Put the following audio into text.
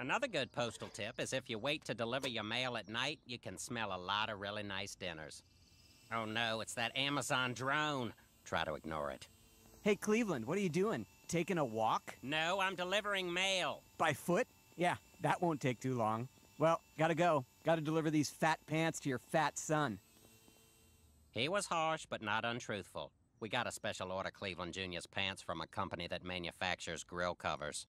Another good postal tip is if you wait to deliver your mail at night, you can smell a lot of really nice dinners. Oh no, it's that Amazon drone. Try to ignore it. Hey, Cleveland, what are you doing? Taking a walk? No, I'm delivering mail. By foot? Yeah, that won't take too long. Well, gotta go. Gotta deliver these fat pants to your fat son. He was harsh, but not untruthful. We got a special order Cleveland Junior's pants from a company that manufactures grill covers.